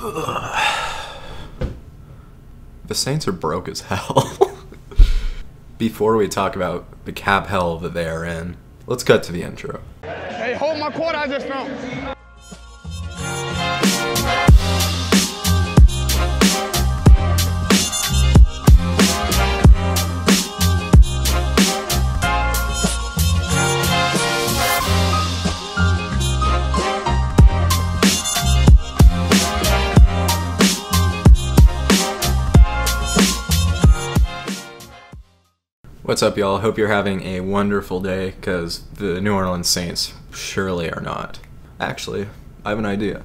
the Saints are broke as hell. Before we talk about the cap hell that they are in, let's cut to the intro. Hey, hold my quad I just found. What's up, y'all? Hope you're having a wonderful day, because the New Orleans Saints surely are not. Actually, I have an idea.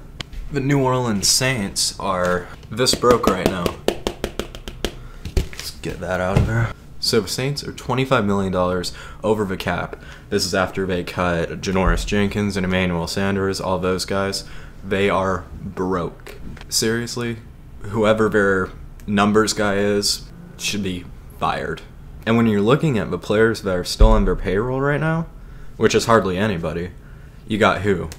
The New Orleans Saints are this broke right now. Let's get that out of there. So the Saints are $25 million over the cap. This is after they cut Janoris Jenkins and Emmanuel Sanders, all those guys. They are broke. Seriously, whoever their numbers guy is should be fired. And when you're looking at the players that are still on their payroll right now, which is hardly anybody, you got who?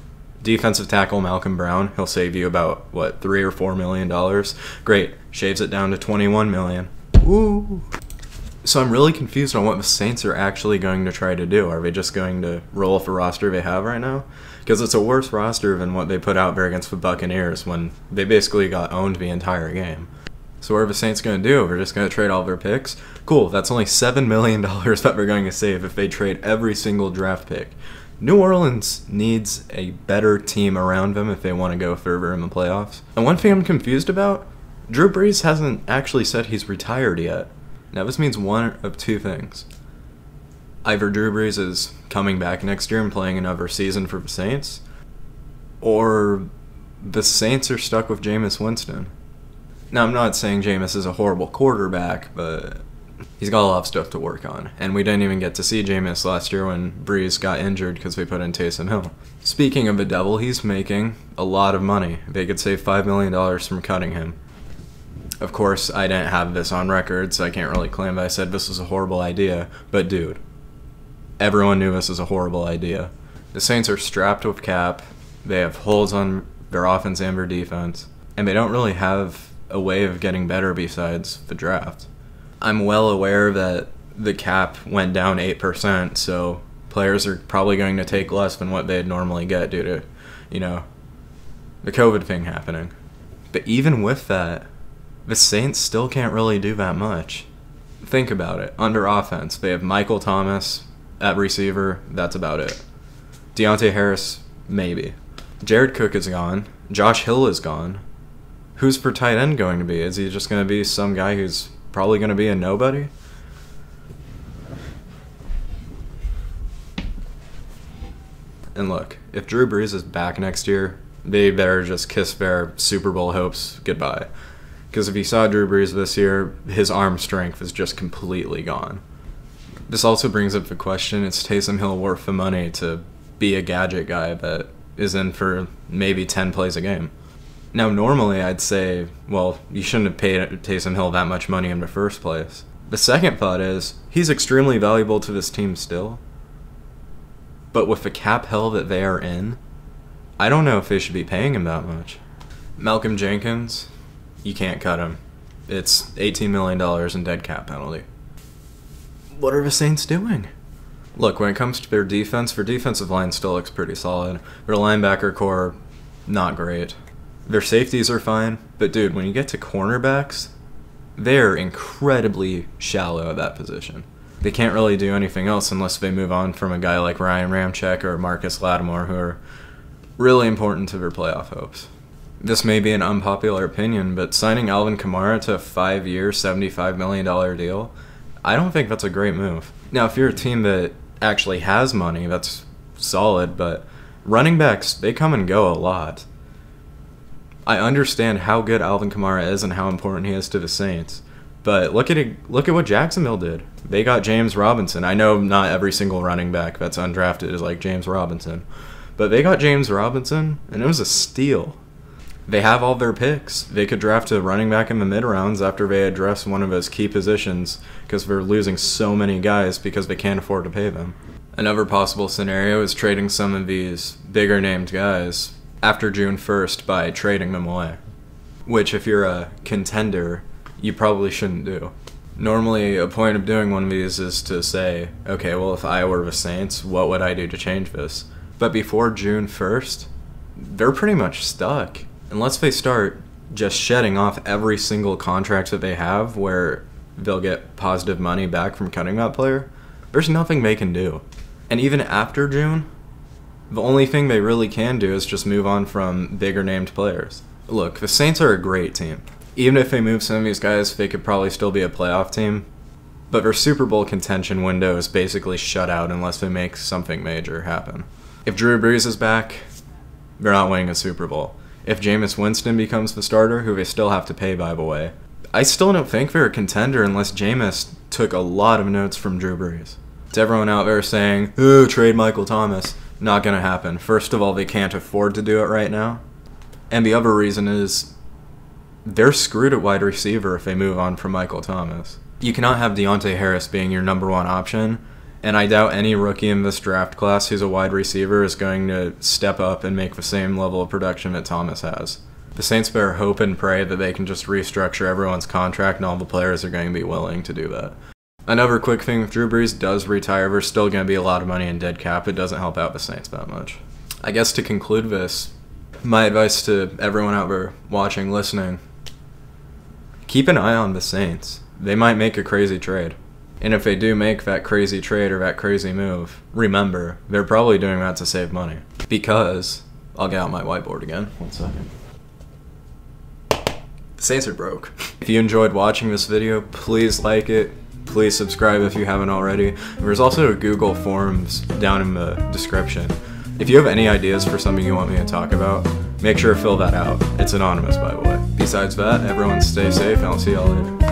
Defensive tackle Malcolm Brown. He'll save you about what three or four million dollars. Great, shaves it down to twenty-one million. Ooh. So I'm really confused on what the Saints are actually going to try to do. Are they just going to roll off a roster they have right now? Because it's a worse roster than what they put out there against the Buccaneers when they basically got owned the entire game. So what are the Saints going to do? We're just going to trade all their picks? Cool, that's only $7 million that we're going to save if they trade every single draft pick. New Orleans needs a better team around them if they want to go further in the playoffs. And one thing I'm confused about, Drew Brees hasn't actually said he's retired yet. Now this means one of two things. Either Drew Brees is coming back next year and playing another season for the Saints, or the Saints are stuck with Jameis Winston. Now, I'm not saying Jameis is a horrible quarterback, but he's got a lot of stuff to work on. And we didn't even get to see Jameis last year when Brees got injured because we put in Taysom Hill. Speaking of the devil, he's making a lot of money. They could save $5 million from cutting him. Of course, I didn't have this on record, so I can't really claim that I said this was a horrible idea. But dude, everyone knew this was a horrible idea. The Saints are strapped with cap. They have holes on their offense and their defense. And they don't really have a way of getting better besides the draft. I'm well aware that the cap went down 8%, so players are probably going to take less than what they'd normally get due to, you know, the COVID thing happening. But even with that, the Saints still can't really do that much. Think about it. Under offense, they have Michael Thomas at receiver, that's about it. Deonte Harris, maybe. Jared Cook is gone. Josh Hill is gone who's for tight end going to be? Is he just going to be some guy who's probably going to be a nobody? And look, if Drew Brees is back next year, they better just kiss their Super Bowl hopes goodbye. Because if you saw Drew Brees this year, his arm strength is just completely gone. This also brings up the question is Taysom Hill worth the money to be a gadget guy that is in for maybe 10 plays a game? Now, normally I'd say, well, you shouldn't have paid Taysom Hill that much money in the first place. The second thought is, he's extremely valuable to this team still. But with the cap hell that they are in, I don't know if they should be paying him that much. Malcolm Jenkins, you can't cut him. It's $18 million in dead cap penalty. What are the Saints doing? Look, when it comes to their defense, their defensive line still looks pretty solid. Their linebacker core, not great. Their safeties are fine, but dude, when you get to cornerbacks, they're incredibly shallow at that position. They can't really do anything else unless they move on from a guy like Ryan Ramczyk or Marcus Lattimore, who are really important to their playoff hopes. This may be an unpopular opinion, but signing Alvin Kamara to a five year, $75 million deal, I don't think that's a great move. Now, if you're a team that actually has money, that's solid, but running backs, they come and go a lot. I understand how good Alvin Kamara is and how important he is to the Saints. But look at it, look at what Jacksonville did. They got James Robinson. I know not every single running back that's undrafted is like James Robinson, but they got James Robinson, and it was a steal. They have all their picks. They could draft a running back in the mid rounds after they address one of those key positions because they're losing so many guys because they can't afford to pay them. Another possible scenario is trading some of these bigger named guys after June 1st by trading them away. which if you're a contender, you probably shouldn't do. Normally, a point of doing one of these is to say, okay, well, if I were the Saints, what would I do to change this? But before June 1st, they're pretty much stuck. Unless they start just shedding off every single contract that they have where they'll get positive money back from cutting that player, there's nothing they can do. And even after June, the only thing they really can do is just move on from bigger named players. Look, the Saints are a great team even if they move some of these guys, they could probably still be a playoff team. But their Super Bowl contention window is basically shut out unless they make something major happen. If Drew Brees is back, they're not winning a Super Bowl. If Jameis Winston becomes the starter, who they still have to pay, by the way, I still don't think they're a contender unless Jameis took a lot of notes from Drew Brees. To everyone out there saying, ooh, trade Michael Thomas, not going to happen. First of all, they can't afford to do it right now. And the other reason is they're screwed at wide receiver if they move on from Michael Thomas. You cannot have Deonte Harris being your number one option, and I doubt any rookie in this draft class who's a wide receiver is going to step up and make the same level of production that Thomas has. The Saints better hope and pray that they can just restructure everyone's contract and all the players are going to be willing to do that. Another quick thing if Drew Brees does retire, there's still going to be a lot of money in dead cap. It doesn't help out the Saints that much. I guess to conclude this, my advice to everyone out there watching, listening, keep an eye on the Saints. They might make a crazy trade. And if they do make that crazy trade or that crazy move, remember, they're probably doing that to save money. Because, I'll get out my whiteboard again. One second. The Saints are broke. If you enjoyed watching this video, please like it. Please subscribe if you haven't already. There's also a Google Forms down in the description. If you have any ideas for something you want me to talk about, make sure to fill that out. It's anonymous, by the way. Besides that, everyone stay safe, and I'll see y'all later.